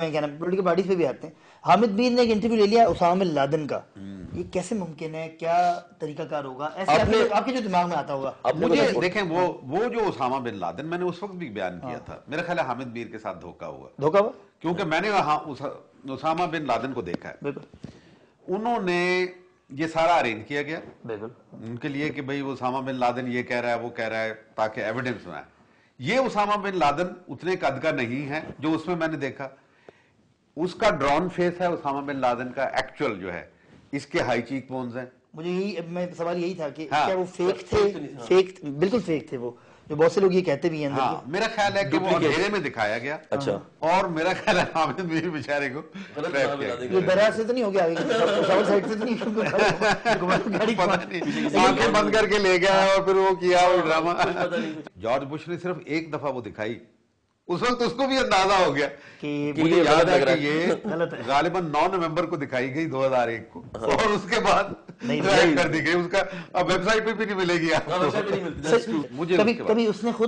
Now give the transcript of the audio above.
में क्या नाम पोलिटिकल पार्टीज़ पे भी आते हैं। हामिद मीर ने एक इंटरव्यू ले लिया उसामा बिन लादेन का। ये कैसे मुमकिन है? क्या तरीकाकार होगा? ऐसे आपने- आपके, जो दिमाग में आता होगा। मुझे देखें वो वो जो उसामा बिन लादेन मैंने उस वक्त भी बयान किया था। मेरा ख्याल है हामिद मीर के साथ धोखा हुआ। धोखा हुआ? क्योंकि मैंने उस- उसामा बिन लादेन को देखा है। उन्होंने ये सारा अरेंज किया गया। बिल्कुल। उनके लिए कि भाई उसामा बिन लादन ये कह रहा है वो कह रहा है ताकि एविडेंस में ये उसामा बिन लादन उतने कद का नहीं है जो उसमें मैंने देखा। उसका ड्रॉन फेस है उसामा बिन लादेन का एक्चुअल जो है इसके हाई चीक बोन्स हैं। मुझे यही मैं सवाल यही था कि हाँ। क्या वो फेक थे? फेक बिल्कुल फेक थे वो। जो बहुत से लोग ये कहते भी हैं हाँ मेरा ख्याल है कि वो अंधेरे में दिखाया गया। अच्छा। और मेरा ख्याल है हामिद मीर बेचारे को गलत trap नाम किया बता कि गया। ये दरार से तो नहीं हो गया आगे साइड से तो नहीं गाड़ी- गाड़ी पता नहीं। आँखें बंद करके ले गया और फिर वो किया वो ड्रामा कुछ जॉर्ज बुश ने सिर्फ़ एक दफ़ा वो दिखाई। उस वक्त उसको भी अंदाज़ा हो गया कि कि मुझे याद है कि ये गलत है। गालिबन नौ नवंबर को दिखाई गई 2001 को। और उसके बाद कर दी गई। उसका अब वेबसाइट पे भी नहीं मिलेगी हाँ, आपको. मुझे कभी कभी उसने खुद